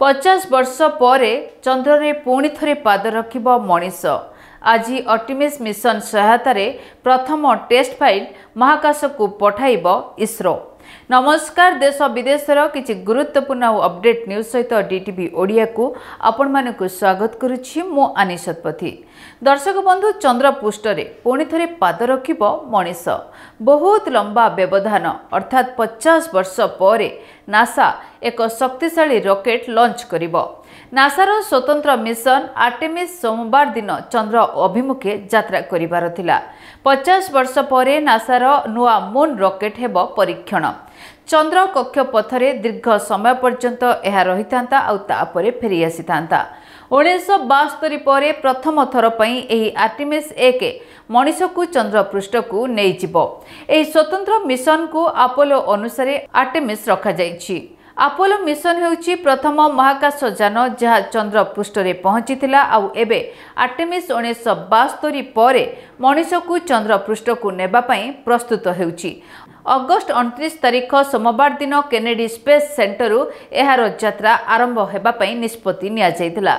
ପଚାଶ ବର୍ଷ ପରେ ଚନ୍ଦ୍ରରେ ପୁଣି ଥରେ ପାଦ ରଖିବ ମଣିଷ। ଆଜି ଅଟିମିସ୍ ମିଶନ ସହାୟତାରେ ପ୍ରଥମ ଟେଷ୍ଟ ଫାଇଲ୍ ମହାକାଶକୁ ପଠାଇବ ଇସ୍ରୋ। ନମସ୍କାର ଦେଶ ବିଦେଶର କିଛି ଗୁରୁତ୍ୱପୂର୍ଣ୍ଣ ଆଉ ଅପଡେଟ୍ ନ୍ୟୁଜ୍ ସହିତ ଡିଟିଭି ଓଡ଼ିଆକୁ ଆପଣମାନଙ୍କୁ ସ୍ୱାଗତ କରୁଛି ମୁଁ ଆନି ଶତପଥୀ। ଦର୍ଶକ ବନ୍ଧୁ ଚନ୍ଦ୍ର ପୃଷ୍ଠରେ ପୁଣି ଥରେ ପାଦ ରଖିବ ମଣିଷ। ବହୁତ ଲମ୍ବା ବ୍ୟବଧାନ ଅର୍ଥାତ୍ ପଚାଶ ବର୍ଷ ପରେ ନାସା ଏକ ଶକ୍ତିଶାଳୀ ରକେଟ୍ ଲଞ୍ଚ କରିବ। ନାସାର ସ୍ୱତନ୍ତ୍ର ମିଶନ ଆର୍ଟେମିସ୍ ସୋମବାର ଦିନ ଚନ୍ଦ୍ର ଅଭିମୁଖେ ଯାତ୍ରା କରିବାର ଥିଲା। ପଚାଶ ବର୍ଷ ପରେ ନାସାର ନୂଆ ମୁନ୍ ରକେଟ୍ ହେବ ପରୀକ୍ଷଣ। ଚନ୍ଦ୍ର କକ୍ଷପଥରେ ଦୀର୍ଘ ସମୟ ପର୍ଯ୍ୟନ୍ତ ଏହା ରହିଥାନ୍ତା ଆଉ ତାପରେ ଫେରି ଆସିଥାନ୍ତା। ଉଣେଇଶହ ବାସ୍ତରୀ ପରେ ପ୍ରଥମ ଥର ପାଇଁ ଏହି ଆର୍ଟିମିସ୍ ଏକ ମଣିଷକୁ ଚନ୍ଦ୍ର ପୃଷ୍ଠକୁ ନେଇଯିବ। ଏହି ସ୍ୱତନ୍ତ୍ର ମିଶନକୁ ଆପୋଲୋ ଅନୁସାରେ ଆର୍ଟେମିସ୍ ରଖାଯାଇଛି। ଆପୋଲୋ ମିଶନ ହେଉଛି ପ୍ରଥମ ମହାକାଶ ଯାନ ଯାହା ଚନ୍ଦ୍ର ପୃଷ୍ଠରେ ପହଞ୍ଚିଥିଲା ଆଉ ଏବେ ଆର୍ଟେମିସ୍ ଉଣେଇଶହ ବାସ୍ତରୀ ପରେ ମଣିଷକୁ ଚନ୍ଦ୍ର ପୃଷ୍ଠକୁ ନେବା ପାଇଁ ପ୍ରସ୍ତୁତ ହେଉଛି। ଅଗଷ୍ଟ ଅଣତିରିଶ ତାରିଖ ସୋମବାର ଦିନ କେନେଡି ସ୍ପେସ୍ ସେଣ୍ଟରରୁ ଏହାର ଯାତ୍ରା ଆରମ୍ଭ ହେବା ପାଇଁ ନିଷ୍ପତ୍ତି ନିଆଯାଇଥିଲା।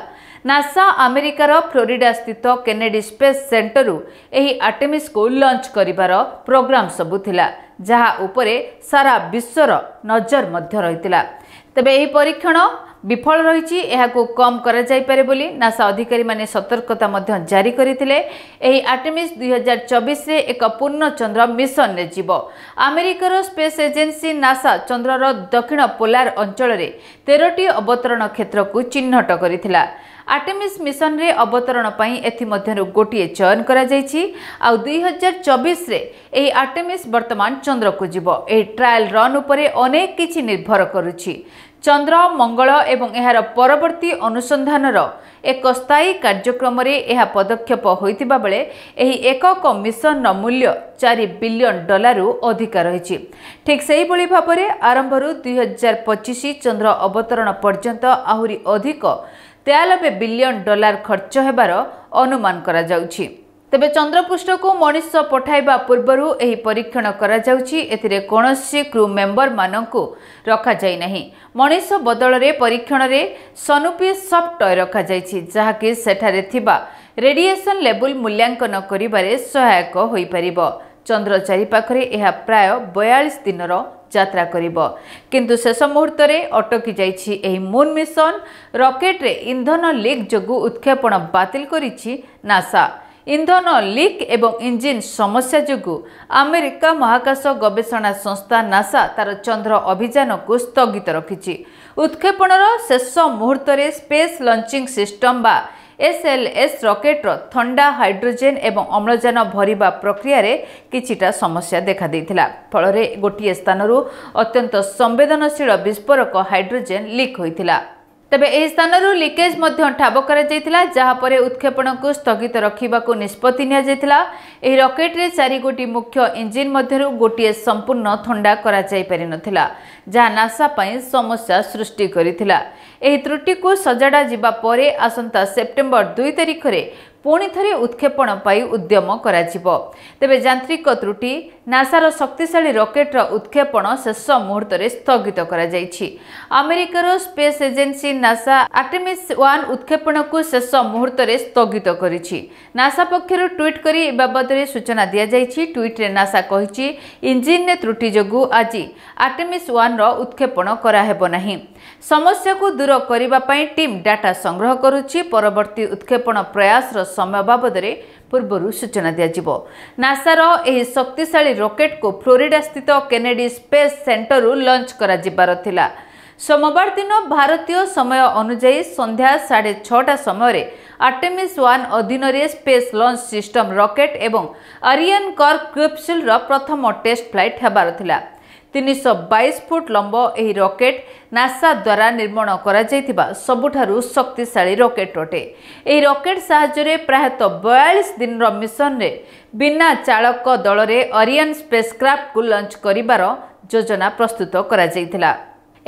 ନାସା ଆମେରିକାର ଫ୍ଲୋରିଡା ସ୍ଥିତ କେନେଡି ସ୍ପେସ୍ ସେଣ୍ଟରରୁ ଏହି ଆର୍ଟେମିସ୍କୁ ଲଞ୍ଚ କରିବାର ପ୍ରୋଗ୍ରାମ ସବୁ ଥିଲା ଯାହା ଉପରେ ସାରା ବିଶ୍ୱର ନଜର ମଧ୍ୟ ରହିଥିଲା। ତେବେ ଏହି ପରୀକ୍ଷଣ ବିଫଳ ରହିଛି ଏହାକୁ କମ୍ କରାଯାଇପାରେ ବୋଲି ନାସା ଅଧିକାରୀମାନେ ସତର୍କତା ମଧ୍ୟ ଜାରି କରିଥିଲେ। ଏହି ଆର୍ଟେମିସ୍ ଦୁଇହଜାର ଚବିଶରେ ଏକ ପୂର୍ଣ୍ଣଚନ୍ଦ୍ର ମିଶନରେ ଯିବ। ଆମେରିକାର ସ୍ପେସ୍ ଏଜେନ୍ସି ନାସା ଚନ୍ଦ୍ରର ଦକ୍ଷିଣ ପୋଲାର ଅଞ୍ଚଳରେ ତେରଟି ଅବତରଣ କ୍ଷେତ୍ରକୁ ଚିହ୍ନଟ କରିଥିଲା। ଆର୍ଟେମିସ୍ ମିଶନରେ ଅବତରଣ ପାଇଁ ଏଥିମଧ୍ୟରୁ ଗୋଟିଏ ଚୟନ କରାଯାଇଛି। ଆଉ ଦୁଇହଜାର ଚବିଶରେ ଏହି ଆର୍ଟେମିସ୍ ବର୍ତ୍ତମାନ ଚନ୍ଦ୍ରକୁ ଯିବ। ଏହି ଟ୍ରାଏଲ୍ ରନ୍ ଉପରେ ଅନେକ କିଛି ନିର୍ଭର କରୁଛି। ଚନ୍ଦ୍ର ମଙ୍ଗଳ ଏବଂ ଏହାର ପରବର୍ତ୍ତୀ ଅନୁସନ୍ଧାନର ଏକ ସ୍ଥାୟୀ କାର୍ଯ୍ୟକ୍ରମରେ ଏହା ପଦକ୍ଷେପ ହୋଇଥିବା ବେଳେ ଏହି ଏକକ ମିଶନର ମୂଲ୍ୟ ଚାରି ବିଲିୟନ ଡଲାରରୁ ଅଧିକା ରହିଛି। ଠିକ୍ ସେହିଭଳି ଭାବରେ ଆରମ୍ଭରୁ ଦୁଇହଜାର ପଚିଶ ଚନ୍ଦ୍ର ଅବତରଣ ପର୍ଯ୍ୟନ୍ତ ଆହୁରି ଅଧିକ ତେୟାନବେ ବିଲିୟନ ଡଲାର ଖର୍ଚ୍ଚ ହେବାର ଅନୁମାନ କରାଯାଉଛି। ତେବେ ଚନ୍ଦ୍ରପୃଷ୍ଠକୁ ମଣିଷ ପଠାଇବା ପୂର୍ବରୁ ଏହି ପରୀକ୍ଷଣ କରାଯାଉଛି। ଏଥିରେ କୌଣସି କ୍ରୁ ମେମ୍ବରମାନଙ୍କୁ ରଖାଯାଇ ନାହିଁ। ମଣିଷ ବଦଳରେ ପରୀକ୍ଷଣରେ ସନୁପି ସଫ୍ଟୱେର୍ ରଖାଯାଇଛି ଯାହାକି ସେଠାରେ ଥିବା ରେଡିଏସନ୍ ଲେବୁଲ୍ ମୂଲ୍ୟାଙ୍କନ କରିବାରେ ସହାୟକ ହୋଇପାରିବ। ଚନ୍ଦ୍ର ଚାରିପାଖରେ ଏହା ପ୍ରାୟ ବୟାଳିଶ ଦିନର ଯାତ୍ରା କରିବ। କିନ୍ତୁ ଶେଷ ମୁହୂର୍ତ୍ତରେ ଅଟକି ଯାଇଛି ଏହି ମୁନ୍ ମିଶନ। ରକେଟ୍ରେ ଇନ୍ଧନ ଲିକ୍ ଯୋଗୁଁ ଉତ୍କ୍ଷେପଣ ବାତିଲ କରିଛି ନାସା। ଇନ୍ଧନ ଲିକ୍ ଏବଂ ଇଞ୍ଜିନ୍ ସମସ୍ୟା ଯୋଗୁଁ ଆମେରିକା ମହାକାଶ ଗବେଷଣା ସଂସ୍ଥା ନାସା ତାର ଚନ୍ଦ୍ର ଅଭିଯାନକୁ ସ୍ଥଗିତ ରଖିଛି। ଉତ୍କ୍ଷେପଣର ଶେଷ ମୁହୂର୍ତ୍ତରେ ସ୍ପେସ୍ ଲଞ୍ଚିଂ ସିଷ୍ଟମ ବା ଏସ୍ଏଲ୍ଏସ୍ ରକେଟ୍ର ଥଣ୍ଡା ହାଇଡ୍ରୋଜେନ୍ ଏବଂ ଅମ୍ଳଜାନ ଭରିବା ପ୍ରକ୍ରିୟାରେ କିଛିଟା ସମସ୍ୟା ଦେଖାଦେଇଥିଲା। ଫଳରେ ଗୋଟିଏ ସ୍ଥାନରୁ ଅତ୍ୟନ୍ତ ସମ୍ବେଦନଶୀଳ ବିସ୍ଫୋରକ ହାଇଡ୍ରୋଜେନ୍ ଲିକ୍ ହୋଇଥିଲା। ତେବେ ଏହି ସ୍ଥାନରୁ ଲିକେଜ୍ ମଧ୍ୟ ଠାବ କରାଯାଇଥିଲା ଯାହାପରେ ଉତ୍କ୍ଷେପଣକୁ ସ୍ଥଗିତ ରଖିବାକୁ ନିଷ୍ପତ୍ତି ନିଆଯାଇଥିଲା। ଏହି ରକେଟ୍ରେ ଚାରିଗୋଟି ମୁଖ୍ୟ ଇଞ୍ଜିନ୍ ମଧ୍ୟରୁ ଗୋଟିଏ ସମ୍ପୂର୍ଣ୍ଣ ଥଣ୍ଡା କରାଯାଇପାରିନଥିଲା ଯାହା ନାସା ପାଇଁ ସମସ୍ୟା ସୃଷ୍ଟି କରିଥିଲା। ଏହି ତ୍ରୁଟିକୁ ସଜାଡ଼ା ଯିବା ପରେ ଆସନ୍ତା ସେପ୍ଟେମ୍ବର ଦୁଇ ତାରିଖରେ ପୁଣି ଥରେ ଉତ୍କ୍ଷେପଣ ପାଇଁ ଉଦ୍ୟମ କରାଯିବ। ତେବେ ଯାନ୍ତ୍ରିକ ତ୍ରୁଟି ନାସାର ଶକ୍ତିଶାଳୀ ରକେଟ୍ର ଉତ୍କ୍ଷେପଣ ଶେଷ ମୁହୂର୍ତ୍ତରେ ସ୍ଥଗିତ କରାଯାଇଛି। ଆମେରିକାର space agency NASA Artemis one ଉତ୍କ୍ଷେପଣକୁ ଶେଷ ମୁହୂର୍ତ୍ତରେ ସ୍ଥଗିତ କରିଛି। ନାସା ପକ୍ଷରୁ ଟ୍ୱିଟ୍ କରି ଏ ବାବଦରେ ସୂଚନା ଦିଆଯାଇଛି। ଟ୍ୱିଟ୍ରେ ନାସା କହିଛି ଇଞ୍ଜିନ୍ରେ ତ୍ରୁଟି ଯୋଗୁଁ ଆଜି ଆର୍ଟେମିସ୍ ୱାନ୍ର ଉତ୍କ୍ଷେପଣ କରାହେବ ନାହିଁ। ସମସ୍ୟାକୁ ଦୂର କରିବା ପାଇଁ ଟିମ୍ ଡାଟା ସଂଗ୍ରହ କରୁଛି। ପରବର୍ତ୍ତୀ ଉତ୍କ୍ଷେପଣ ପ୍ରୟାସର ସମୟ ବାବଦରେ ପୂର୍ବରୁ ସୂଚନା ଦିଆଯିବ। ନାସାର ଏହି ଶକ୍ତିଶାଳୀ ରକେଟ୍କୁ ଫ୍ଲୋରିଡା ସ୍ଥିତ କେନେଡି ସ୍ପେସ୍ ସେଣ୍ଟରରୁ ଲଞ୍ଚ କରାଯିବାର ଥିଲା। ସୋମବାର ଦିନ ଭାରତୀୟ ସମୟ ଅନୁଯାୟୀ ସନ୍ଧ୍ୟା ସାଢ଼େ ଛଅଟା ସମୟରେ ଆର୍ଟେମିସ୍ ୱାନ୍ ଅଧୀନରେ ସ୍ପେସ୍ ଲଞ୍ଚ ସିଷ୍ଟମ ରକେଟ୍ ଏବଂ ଆରିୟନ୍ କର୍ କ୍ରିପ୍ସୁଲର ପ୍ରଥମ ଟେଷ୍ଟ ଫ୍ଲାଇଟ୍ ହେବାର ଥିଲା। ତିନିଶହ ବାଇଶ ଫୁଟ ଲମ୍ବ ଏହି ରକେଟ୍ ନାସା ଦ୍ୱାରା ନିର୍ମାଣ କରାଯାଇଥିବା ସବୁଠାରୁ ଶକ୍ତିଶାଳୀ ରକେଟ୍ ଅଟେ। ଏହି ରକେଟ୍ ସାହାଯ୍ୟରେ ପ୍ରାୟତଃ ବୟାଳିଶ ଦିନର ମିଶନରେ ବିନା ଚାଳକ ଦଳରେ ଅରିୟନ୍ ସ୍ପେସ୍କ୍ରାଫ୍ଟକୁ ଲଞ୍ଚ କରିବାର ଯୋଜନା ପ୍ରସ୍ତୁତ କରାଯାଇଥିଲା।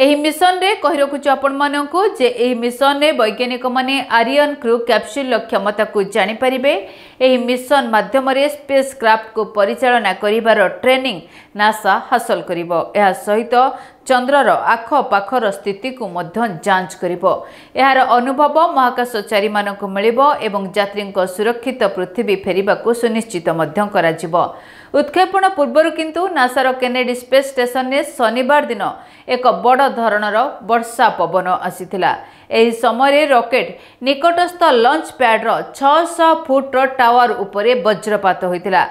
ଏହି ମିଶନରେ କହି ରଖୁଛୁ ଆପଣମାନଙ୍କୁ ଯେ ଏହି ମିଶନରେ ବୈଜ୍ଞାନିକମାନେ ଆରିୟନ୍ କ୍ରୁ କ୍ୟାପସୁଲର କ୍ଷମତାକୁ ଜାଣିପାରିବେ। ଏହି ମିଶନ ମାଧ୍ୟମରେ ସ୍ପେସ୍ କ୍ରାଫ୍ଟକୁ ପରିଚାଳନା କରିବାର ଟ୍ରେନିଂ ନାସା ହାସଲ କରିବ। ଏହା ସହିତ ଚନ୍ଦ୍ରର ଆଖପାଖର ସ୍ଥିତିକୁ ମଧ୍ୟ ଯାଞ୍ଚ କରିବ। ଏହାର ଅନୁଭବ ମହାକାଶଚାରୀମାନଙ୍କୁ ମିଳିବ ଏବଂ ଯାତ୍ରୀଙ୍କ ସୁରକ୍ଷିତ ପୃଥିବୀ ଫେରିବାକୁ ସୁନିଶ୍ଚିତ ମଧ୍ୟ କରାଯିବ। ଉତ୍କ୍ଷେପଣ ପୂର୍ବରୁ କିନ୍ତୁ ନାସାର କେନେଡି ସ୍ପେସ୍ ଷ୍ଟେସନରେ ଶନିବାର ଦିନ ଏକ ବଡ଼ ଧରଣର ବର୍ଷା ପବନ ଆସିଥିଲା। ଏହି ସମୟରେ ରକେଟ୍ ନିକଟସ୍ଥ ଲଞ୍ଚ ପ୍ୟାଡ୍ର ଛଅଶହ ଫୁଟର ଟାୱାର ଉପରେ ବଜ୍ରପାତ ହୋଇଥିଲା।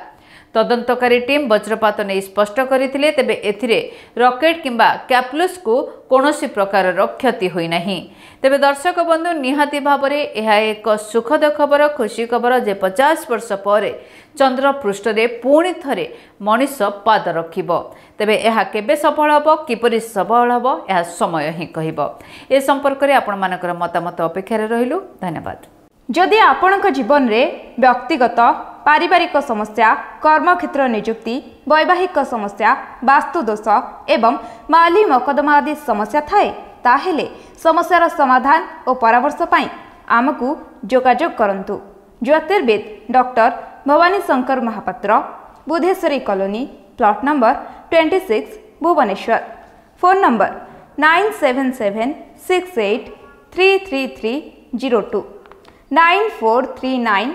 ତଦନ୍ତକାରୀ ଟିମ୍ ବଜ୍ରପାତ ନେଇ ସ୍ପଷ୍ଟ କରିଥିଲେ ତେବେ ଏଥିରେ ରକେଟ୍ କିମ୍ବା କ୍ୟାପ୍ଲୁସ୍କୁ କୌଣସି ପ୍ରକାରର କ୍ଷତି ହୋଇନାହିଁ। ତେବେ ଦର୍ଶକ ବନ୍ଧୁ ନିହାତି ଭାବରେ ଏହା ଏକ ସୁଖଦ ଖବର ଖୁସି ଖବର ଯେ ପଚାଶ ବର୍ଷ ପରେ ଚନ୍ଦ୍ର ପୃଷ୍ଠରେ ପୁଣି ଥରେ ମଣିଷ ପାଦ ରଖିବ। ତେବେ ଏହା କେବେ ସଫଳ ହେବ କିପରି ସଫଳ ହେବ ଏହା ସମୟ ହିଁ କହିବ। ଏ ସମ୍ପର୍କରେ ଆପଣମାନଙ୍କର ମତାମତ ଅପେକ୍ଷାରେ ରହିଲୁ। ଧନ୍ୟବାଦ। ଯଦି ଆପଣଙ୍କ ଜୀବନରେ ବ୍ୟକ୍ତିଗତ ପାରିବାରିକ ସମସ୍ୟା କର୍ମକ୍ଷେତ୍ର ନିଯୁକ୍ତି ବୈବାହିକ ସମସ୍ୟା ବାସ୍ତୁଦୋଷ ଏବଂ ମାଲି ମକଦ୍ଦମା ଆଦି ସମସ୍ୟା ଥାଏ ତାହେଲେ ସମସ୍ୟାର ସମାଧାନ ଓ ପରାମର୍ଶ ପାଇଁ ଆମକୁ ଯୋଗାଯୋଗ କରନ୍ତୁ ଜ୍ୟୋତିର୍ବିଦ doctor Bhabani Shankar Mahapatra Budheswari colony plot number twenty six Bhubaneswar phone number nine seven seven six eight three three three zero two nine four three nine